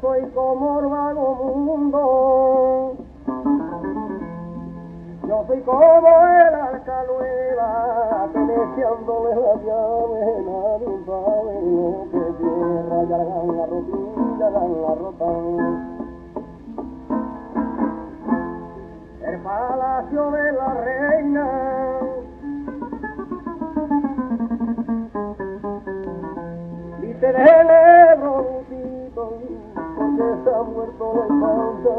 soy como el mundo. Yo soy como el arca nueva, la llave, nadie sabe lo que tierra, ya la la rotilla, la rota. El palacio de la reina se ha muerto la infancia,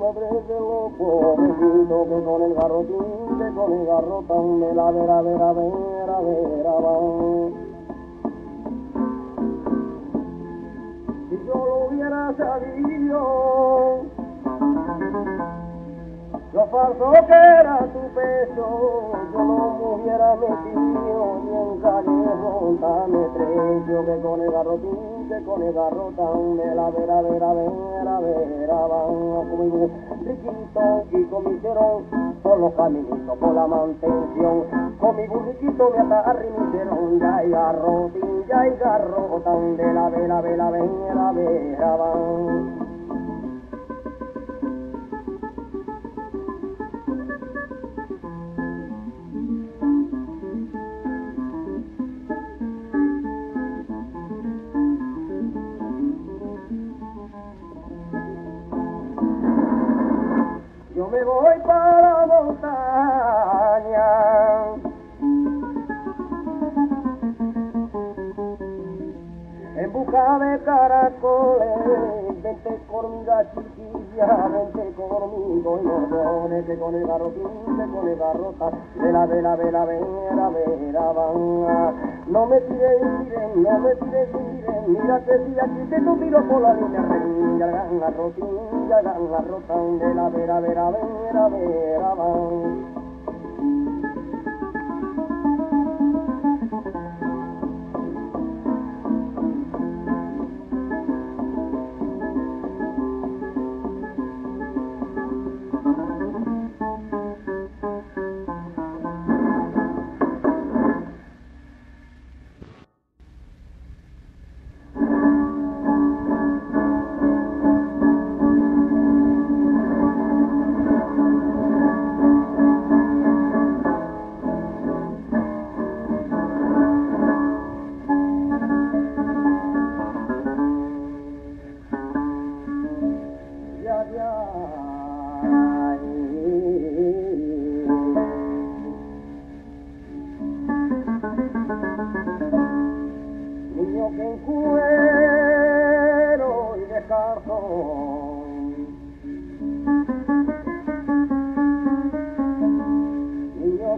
madre de los pobrecitos, que con el garrotín, que con el garrotán de la vera, vera, vera, vera. Si yo lo hubiera sabido, lo falso que era tu pecho, yo no me hubiera metido ni en callejón tan estrecho que con el garrotín, que con el garrotán de la vera, vera, vera, vera, van con mi riquito y con mi cerón, por los caminitos, por la mantención, con mi burriquito me atarri mi ya hay garrotín, ya hay garrotán de la vera, vera, vera, vera, van. Me voy para la montaña. En busca de caracoles, vente conmigo chiquilla, vente conmigo y no que con el garrotín, con el garrota, vela, vela, vela, vela, vela, van. No me tires, no me tires, mira que si aquí te tu tiro por la línea, gan la rotín, ya gan la rota, vela, vera, vera, vera, vera,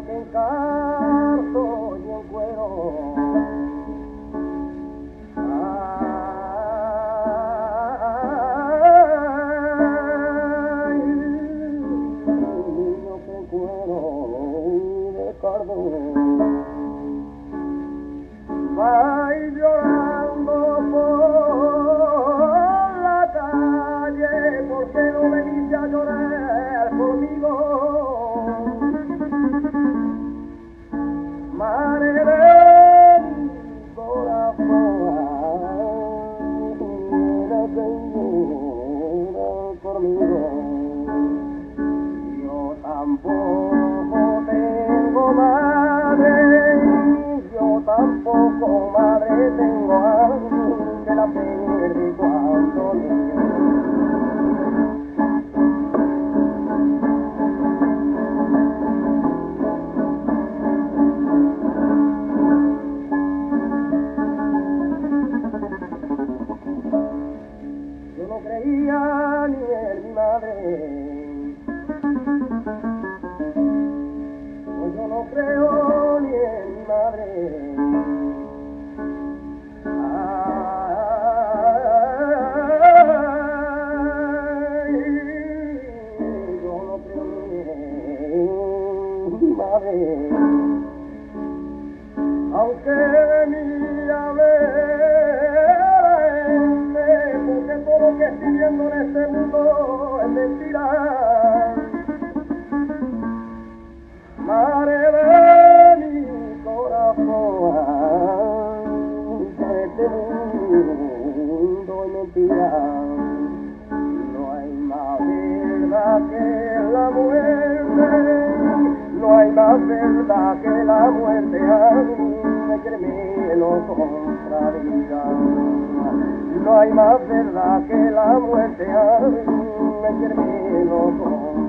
God. Tampoco madre tengo alguien que la perdí mi. Aunque de mí hable porque todo lo que estoy viendo en este mundo es mentira. Más verdad que la muerte a mí me termino contra vida. No hay más verdad que la muerte a me termino